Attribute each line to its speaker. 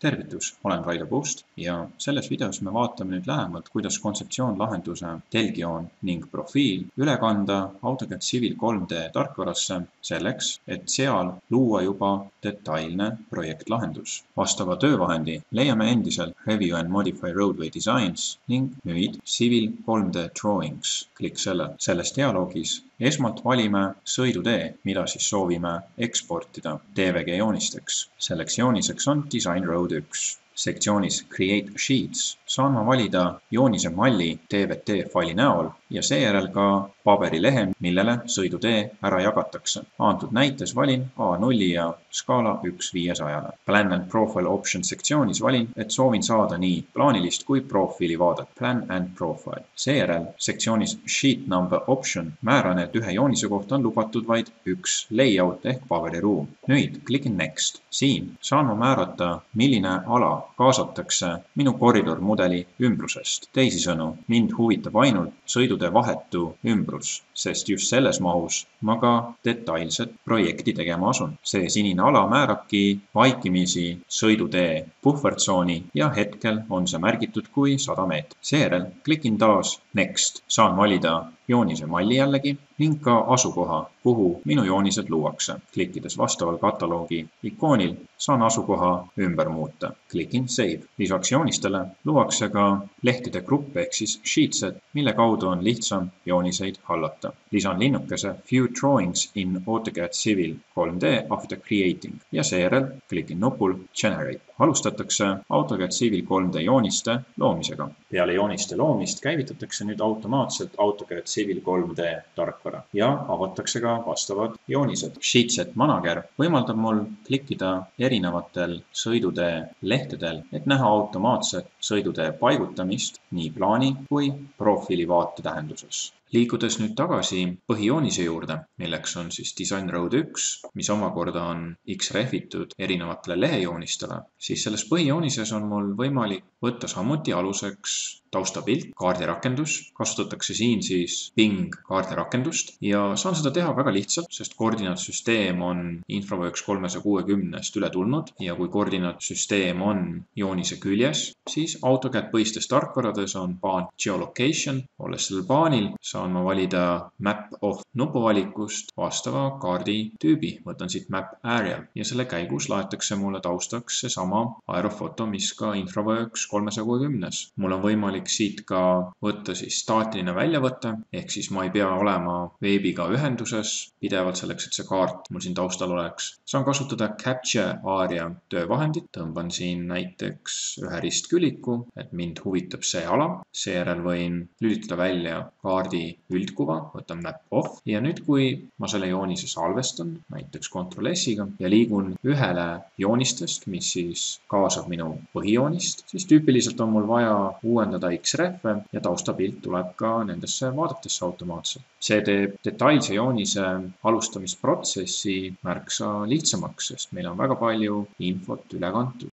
Speaker 1: tervitus, olen Raido Puust ja selles videos me vaatame nüüd lähemalt, kuidas kontseptsioon lahenduse telgjoon ning profiil üle kanda AutoCAD Civil 3D tarkvarasse selleks, et seal luua juba detailne projektlahendus. vastava töövahendi leiame endiselt Review and Modify Roadway Designs ning nüüd Civil 3D Drawings. klikk selle, selles dialoogis esmalt valime sõidutee, mida siis soovime eksportida DVG joonisteks. selleks jooniseks on Design Road üks. sektsioonis Create Sheets saan ma valida joonise malli DVT faili näol ja seejärel ka paberilehe, millele sõidutee ära jagatakse. antud näites valin A0 ja skaala üks viiesajale. Plan and Profile Option sektsioonis valin, et soovin saada nii plaanilist kui profiili vaadet. Plan and Profile. seejärel sektsioonis Sheet Number Option määran, et ühe joonise kohta on lubatud vaid üks layout ehk paberiruum. nüüd klikin Next. siin saan ma määrata, milline ala kaasatakse minu koridor mudeli ümbrusest. teisisõnu, mind huvitab ainult sõidu sõidude vahetu ümbrus, sest just selles mahus ma ka detailset projekti tegema asun. see sinine ala määrabki vaikimisi sõidutee puhvertsooni ja hetkel on see märgitud kui sada meetrit. seejärel klikin taas Next, saan valida joonise malli jällegi ning ka asukoha, kuhu minu joonised luuakse. klikkides vastaval kataloogi ikoonil saan asukoha ümber muuta. klikin Save. lisaks joonistele luuakse ka lehtede grupp ehk siis sheetset, mille kaudu on lihtsam jooniseid hallata. lisan linnukese View drawings in AutoCAD Civil 3D after creating ja seejärel klikin nupul Generate alustatakse AutoCAD Civil 3D jooniste loomisega. peale jooniste loomist käivitatakse nüüd automaatselt AutoCAD Civil 3D tarkvara ja avatakse ka vastavad joonised. Sheetset Manager võimaldab mul klikkida erinevatel sõidutee lehtedel, et näha automaatset sõidutee paigutamist nii plaani kui profiili vaate tähenduses liikudes nüüd tagasi põhijoonise juurde, milleks on siis Design Road üks, mis omakorda on X-rehvitud erinevatele lehejoonistele, siis selles põhijoonises on mul võimalik võtta samuti aluseks taustapilt, kaardirakendus, kasutatakse siin siis Bing kaardirakendust ja saan seda teha väga lihtsalt, sest koordinaatsüsteem on Infraworks kolmesaja kuuekümnest üle tulnud ja kui koordinaatsüsteem on joonise küljes, siis AutoCAD põhistes tarkvarades on paan geolocation, olles sellel paanil, saan ma valida map of nupuvalikust vastava kaardi tüübi, võtan siit map area ja selle käigus laetakse mulle taustaks seesama aerofoto, mis ka Infraworks kolmesaja kuuekümnes. mul on võimalik siit ka võtta siis staatiline väljavõte, ehk siis ma ei pea olema veebiga ühenduses pidevalt selleks, et see kaart mul siin taustal oleks. saan kasutada Capture aaria töövahendit, tõmban siin näiteks ühe ristküliku, et mind huvitab see ala, seejärel võin lülitada välja kaardi üldkuva, võtan map off ja nüüd, kui ma selle joonise salvestan, näiteks Ctrl S-iga ja liigun ühele joonistest, mis siis kaasab minu põhijoonist, siis tüüpiliselt on mul vaja uuendada X-rehve ja taustapilt tuleb ka nendesse vaadetesse automaatselt. see teeb detailse joonise alustamisprotsessi märksa lihtsamaks, sest meil on väga palju infot üle kantud.